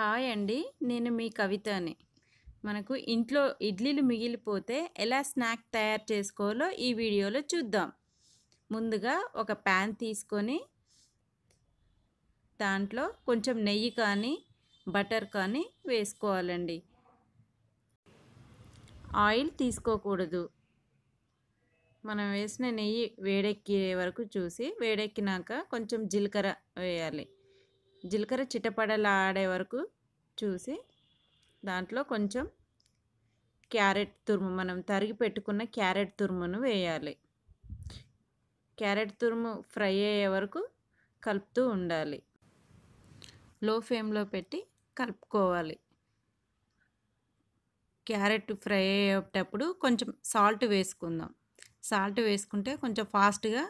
Hi అండి. నేను మీ కవితని. మనకు ఇంట్లో ఇడ్లీలు మిగిలిపోతే ఎలా స్నాక్ తయారు చేసుకోవాలో ఈ వీడియోలో చూద్దాం. ముందుగా ఒక ప్యాన్ తీసుకొని దాంట్లో కొంచెం నెయ్యి కానీ, బటర్ కానీ వేసుకోవాలండి. ఆయిల్ తీసుకోకూడదు. మనం వేసిన నెయ్యి వేడెక్కే వరకు చూసి వేడెక్కినాక కొంచెం జీలకర్ర వేయాలి. జీలకర్ర చిటపటలాడే వరకు చూసి దాంట్లో కొంచెం క్యారెట్ తురుము మనం తరిగి పెట్టుకున్న క్యారెట్ తురుమును వేయాలి. క్యారెట్ తురుము ఫ్రై అయ్యే వరకు కలుపుతూ ఉండాలి. లో ఫ్లేమ్‌లో పెట్టి కలుపుకోవాలి. క్యారెట్ ఫ్రై అయ్యేటప్పుడు కొంచెం సాల్ట్ వేసుకుందాం. సాల్ట్ వేసుకుంటే కొంచెం ఫాస్ట్‌గా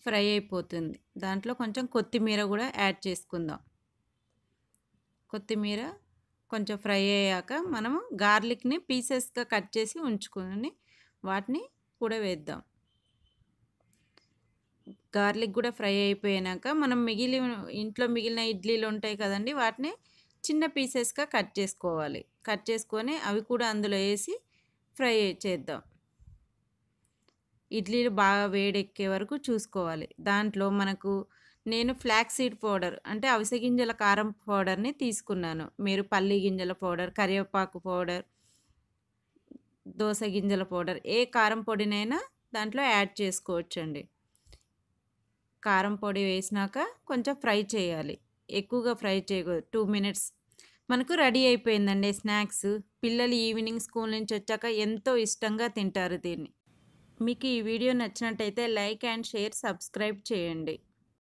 ఫ్రై అయిపోతుంది. దాంట్లో కొంచెం కొత్తిమీర కూడా యాడ్ చేసుకుందాం. కొత్తిమీర కొంచెం ఫ్రై అయ్యాక మనము గార్లిక్‌ని పీసెస్‌గా కట్ చేసి ఉంచుకొని వాటిని కూడా వేద్దాం. గార్లిక్ కూడా ఫ్రై అయిపోయినాక మనం మిగిలిన ఇంట్లో మిగిలిన ఇడ్లీలు ఉంటాయి కదండీ! వాటిని చిన్న పీసెస్‌గా కట్ చేసుకోవాలి. కట్ చేసుకొని అవి కూడా అందులో ఏసి ఫ్రై చేద్దాం. ఇడ్లీలు బాగా వేడెక్కే వరకు చూసుకోవాలి. దాంట్లో మనకు నేను ఫ్లాక్స్ సీడ్ పౌడర్ అంటే అవిసె గింజల కారం పౌడర్‌ని తీసుకున్నాను. మీరు పల్లి గింజల పౌడర్, కరివేపాకు పౌడర్, దోస గింజల పౌడర్ ఏ కారం పొడినైనా దాంట్లో యాడ్ చేసుకోవచ్చండి. కారం పొడి వేసినాక కొంచెం ఫ్రై చేయాలి. ఎక్కువగా ఫ్రై చేయకూడదు. Two minutes. మనకు రెడీ అయిపోయిందండి స్నాక్స్. పిల్లలు ఈవినింగ్ స్కూల్ నుంచి వచ్చాక ఎంతో ఇష్టంగా తింటారు దీన్ని. మీకు ఈ వీడియో నచ్చినట్టయితే లైక్ అండ్ షేర్, సబ్స్క్రైబ్ చేయండి.